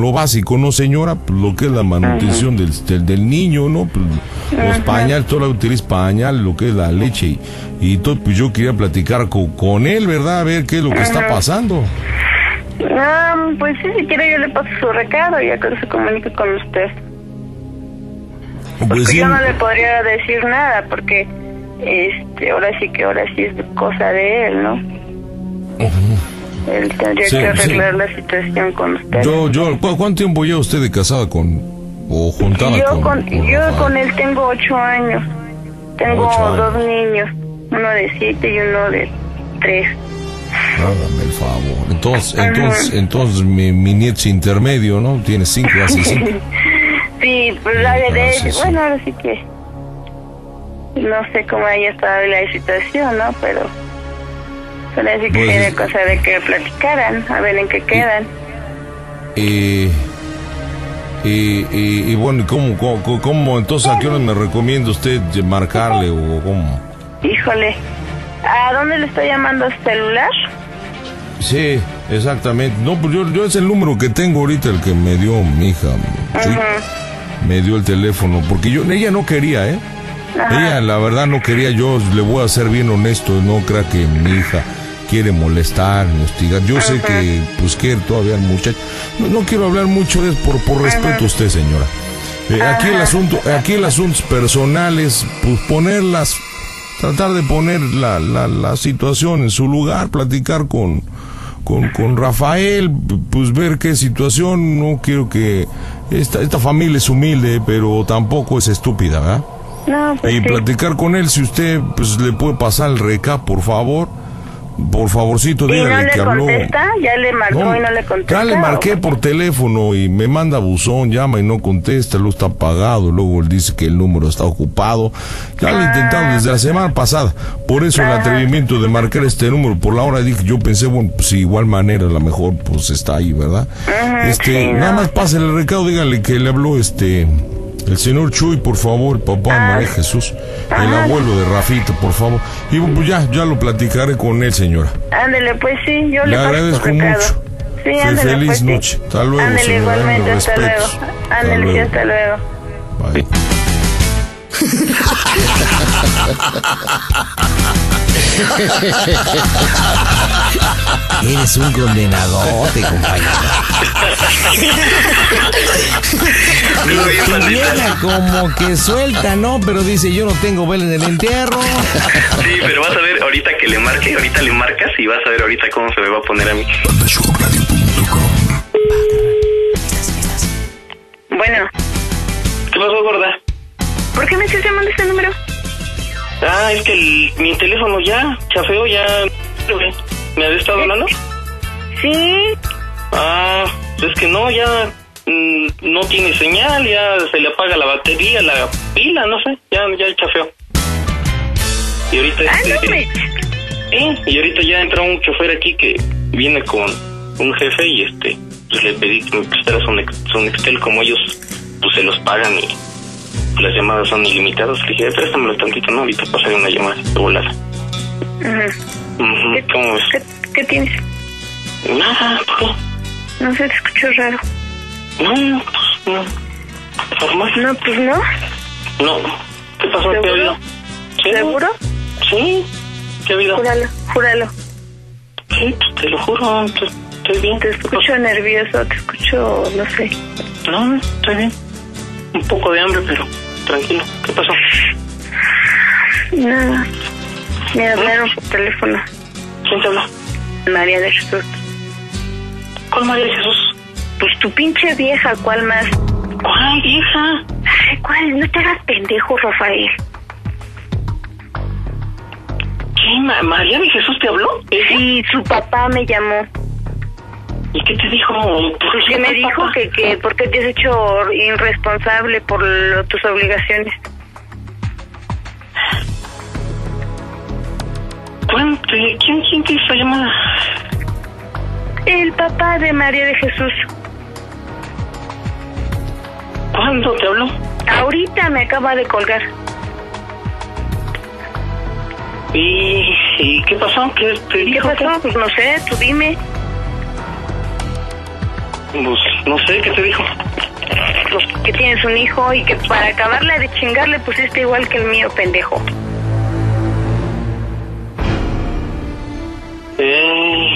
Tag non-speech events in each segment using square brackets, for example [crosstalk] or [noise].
lo básico, ¿no, señora? Pues lo que es la manutención del, del, niño, ¿no? Pues, los pañales, todo lo que utiliza pañal, lo que es la leche y, y, todo, pues yo quería platicar con, con él, ¿verdad? A ver qué es lo que está pasando. Ah, pues sí, si quiere yo le paso su recado y ya que se comunique con usted. Pues porque yo no le podría decir nada porque este ahora sí que ahora sí es cosa de él, ¿no? Él tendría que arreglar la situación con usted. Yo, yo, ¿cuánto tiempo lleva usted de casada con o juntada yo con, Yo con él tengo ocho años. Tengo dos niños, uno de siete y uno de tres. Hágame el favor. Entonces, entonces, entonces mi, mi nieto intermedio, ¿no? Tiene cinco, así [laughs] cinco. sí, pues la de, bueno, ahora sí que no sé cómo haya estado la situación, ¿no? Pero solo así que cosa de que platicaran, a ver en qué quedan. Y, y, y, bueno, ¿cómo, cómo, cómo, entonces a qué hora me recomienda usted marcarle o cómo? Híjole, ¿a dónde le estoy llamando? ¿Celular? Sí, exactamente. No, pues yo, yo es el número que tengo ahorita, el que me dio mi hija. Me dio el teléfono, porque yo ella no quería, ¿eh? Ella, la verdad, no quería. Yo le voy a ser bien honesto. No crea que mi hija quiere molestar, hostigar. Yo sé que, pues, quiere todavía el muchacho. No, quiero hablar mucho de por, por respeto a usted, señora. Eh, aquí el asunto, aquí el asunto personal es, pues, ponerlas, tratar de poner la, la, la situación en su lugar, platicar con, con, con Rafael, pues ver qué situación, no quiero que esta, esta familia es humilde, pero tampoco es estúpida, ¿verdad? Pues y platicar con él, si usted pues le puede pasar el recap, por favor. Por favorcito, dígale que habló. Ya le marcó y no le contesta. Ya le marqué por teléfono y me manda buzón, llama y no contesta, luego está apagado, luego él dice que el número está ocupado. Ya lo he intentado ah. desde la semana pasada. Por eso el atrevimiento de marcar este número por la hora dije, yo pensé, bueno, pues igual manera, a lo mejor pues está ahí, ¿verdad? este, nada más pase el recado, dígale que le habló este el señor Chuy, por favor, papá ah. María Jesús, el abuelo de Rafita, por favor. Y pues ya, ya lo platicaré con él, señora. Ándele, pues sí, yo le, le agradezco mucho. Sí, ándele, Feliz pues, noche. Hasta luego, ándele, igualmente, hasta luego. Ándele, sí, hasta luego. Bye. [laughs] [laughs] Eres un condenadote, compañero. tu vieja como que suelta, ¿no? Pero dice, yo no tengo vela en el entierro. Sí, pero vas a ver ahorita que le marque, ahorita le marcas y vas a ver ahorita cómo se me va a poner a mí. Bueno. ¿Qué pasó, gorda? ¿Por qué me estás llamando este número? Ah, es que mi teléfono ya, chafeo, ya... ¿Me había estado hablando? Sí. Ah, es que no, ya mm, no tiene señal, ya se le apaga la batería, la pila, no sé, ya, ya chafeo. Y ahorita... Ah, este, y ahorita ya entra un chofer aquí que viene con un jefe y este, pues le pedí que me prestara su, su Nextel como ellos pues se los pagan y las llamadas son ilimitadas. Le dije, préstamelo tantito, ¿no? Ahorita pasaré una llamada de volada. ¿Qué, ¿Cómo ves? ¿Qué, ¿Qué, tienes? Nada, ¿por qué? No sé, te escucho raro. No, pues no. ¿Normal? No, pues no. No. ¿Qué pasó? ¿Seguro? ¿Qué ha habido? ¿Sí? ¿Seguro? Sí. ¿Qué ha habido? Júralo, júralo. Sí, pues te lo juro, estoy bien. Te escucho nervioso, te escucho, no sé. No, estoy bien. Un poco de hambre, pero tranquilo. ¿Qué pasó? Nada. Me hablaron por teléfono. ¿Quién te habló? María de Jesús. ¿Cuál María de Jesús? Pues tu pinche vieja, ¿cuál más? ¿Cuál vieja? Ay, ¿cuál? No te hagas pendejo, Rafael. ¿Qué? ¿María de Jesús te habló? Sí, su papá me llamó. ¿Y qué te dijo? Que me dijo que, que porque te has hecho irresponsable por tus obligaciones. ¿Quién, quién te hizo llamada? El papá de María de Jesús. ¿Cuándo te habló? Ahorita me acaba de colgar. ¿Y, y qué pasó? ¿Qué te ¿Qué pasó? Pues no sé, tú dime. Pues no sé, ¿qué te dijo? Pues que tienes un hijo y que para acabarla de chingar le pusiste igual que el mío, pendejo. Eh,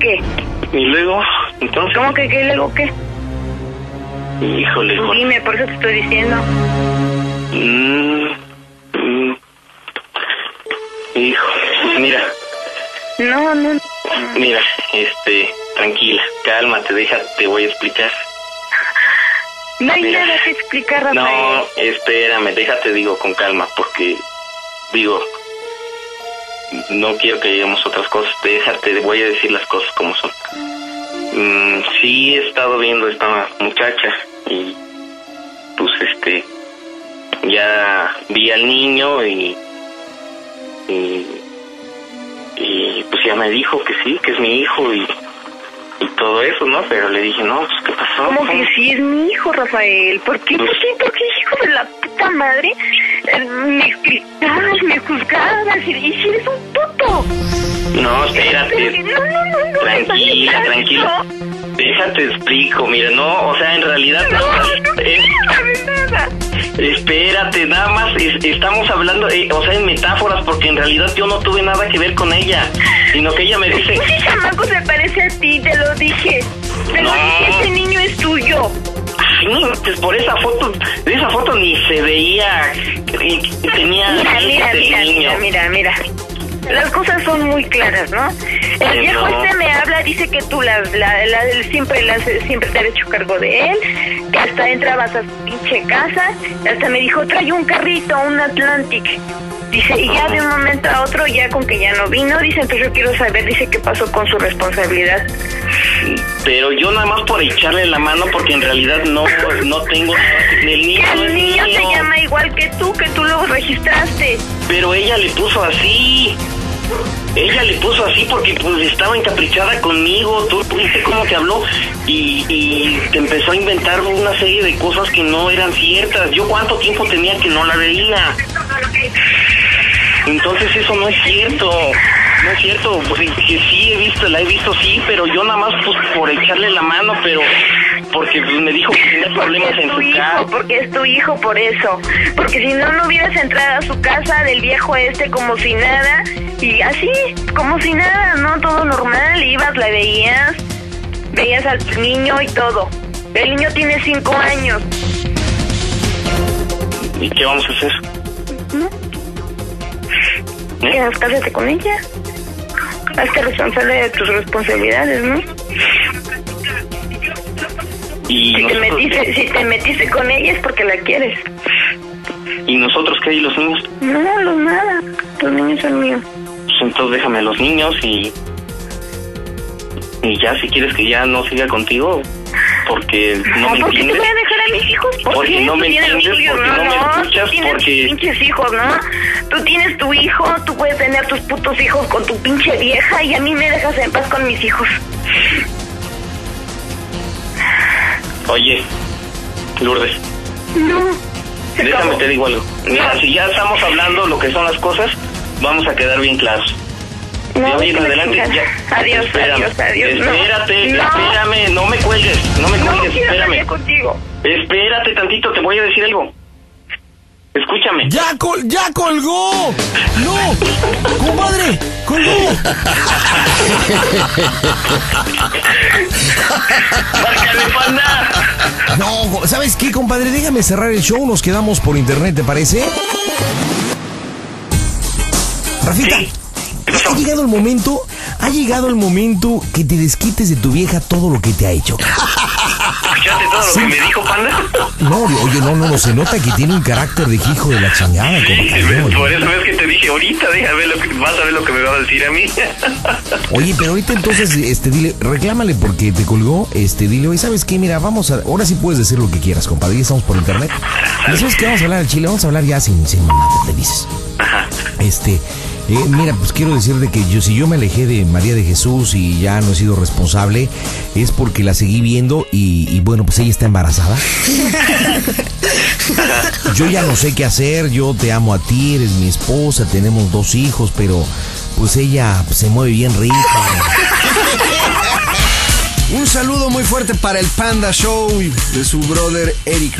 ¿Qué? y luego, entonces, ¿Cómo que qué luego qué? híjole, Juan. Dime, por eso te estoy diciendo. Mm, mm. Hijo, mira, No, no. Mira, este, tranquila, cálmate, déjate, te voy a explicar. No hay Mira. nada que explicar, Rafael. No, espérame, déjate, digo, con calma, porque, digo, no quiero que lleguemos a otras cosas, déjate, voy a decir las cosas como son. Mm, sí he estado viendo esta muchacha y, pues, este, ya vi al niño y, y, y, pues ya me dijo que sí, que es mi hijo y, y todo eso, ¿no? Pero le dije, no, pues, ¿qué pasó? ¿Cómo que sí es mi hijo, Rafael? ¿Por qué? ¿Por qué? ¿Por qué, hijo de la puta madre? Eh, Me gritabas, me juzgabas y, y si eres un puto. No, espérate. No, no, no, no. Tranquila, tranquila. Déjate explico, mira, no, o sea, en realidad no, espérate, nada más es- estamos hablando, eh, o sea, en metáforas, porque en realidad yo no tuve nada que ver con ella, sino que ella me dice, Ese chamaco se parece a ti, te lo dije. Te lo No. dije, ese niño es tuyo. ay, no, pues por esa foto, de esa foto ni se veía, eh, tenía Mira, mira, mira, niño. mira, mira, mira. Las cosas son muy claras, ¿no? El viejo no. este me habla, dice que tú la, la, la- siempre, la- siempre te has hecho cargo de él, que hasta entrabas a su pinche casa, hasta me dijo, trae un carrito, un Atlantic. Dice, y ya de un momento a otro, ya con que ya no vino, dice, entonces yo quiero saber, dice, qué pasó con su responsabilidad. Pero yo nada más por echarle la mano, porque en realidad no, no tengo nada el niño Que el niño se llama igual que tú, que tú lo registraste. Pero ella le puso así. Ella le puso así porque pues estaba encaprichada conmigo. Tú viste cómo te habló y, y te empezó a inventar una serie de cosas que no eran ciertas. Yo cuánto tiempo tenía que no la veía. Entonces eso no es cierto. No es cierto. Pues, que sí he visto, la he visto sí, pero yo nada más pues por echarle la mano, pero porque me dijo que tenía problemas en su hijo, casa. porque es tu hijo por eso. Porque si no, no hubieras entrado a su casa del viejo este como si nada. Y así, como si nada, ¿no? Todo normal. Ibas, la veías, veías al niño y todo. El niño tiene cinco años. ¿Y qué vamos a hacer? ¿Eh? Cásate con ella. Hazte responsable de tus responsabilidades, ¿no? Y Si te, metiste, si te metiste con ella es porque la quieres. y nosotros qué y los niños. No, los nada. Los niños son míos. Pues entonces déjame a los niños y y ya si quieres que ya no siga contigo porque no me ¿Por qué te entiendes voy a dejar a mis hijos? ¿Por Porque qué? no me entiendes, tuyos, porque no me no, escuchas, tú tienes porque- pinches hijos, ¿no? Tú tienes tu hijo, tú puedes tener tus putos hijos con tu pinche vieja y a mí me dejas en paz con mis hijos. oye Lourdes No. se déjame acabó. te digo algo mira No. si ya estamos hablando lo que son las cosas vamos a quedar bien claros No, de hoy en adelante ya Adiós, espérame, adiós, adiós. Espérate No. espérame no me cuelgues no me cuelgues espérame contigo. Espérate tantito te voy a decir algo escúchame ¡Ya, col ¡Ya colgó! ¡No! ¡Compadre! ¡Colgó! ¡Márcale, panda! No, ¿sabes qué, compadre? Déjame cerrar el show. Nos quedamos por internet, ¿te parece? Rafita, ha llegado el momento, ha llegado el momento que te desquites de tu vieja todo lo que te ha hecho. ¿Escuchaste todo lo que me dijo Panda? [laughs] No, oye, no, no, no, se nota que tiene un carácter de hijo de la chingada, Sí, ves, [laughs] Oye. por eso es que te dije ahorita, déjame lo que, vas a ver lo que me va a decir a mí. [laughs] Oye, pero ahorita entonces, este, dile, reclámale porque te colgó, este, dile, oye, ¿sabes qué? Mira, vamos a, ahora sí puedes decir lo que quieras, compadre, ya estamos por internet. ¿Y sabes qué? Vamos a hablar al chile, vamos a hablar ya sin, sin mamadas, le dices. Este, eh, mira, pues quiero decirte que yo, si yo me alejé de María de Jesús y ya no he sido responsable, es porque la seguí viendo y, y bueno, pues ella está embarazada. [laughs] Yo ya no sé qué hacer, yo te amo a ti, eres mi esposa, tenemos dos hijos, pero pues ella se mueve bien rico. Un saludo muy fuerte para el Panda Show de su brother Eric.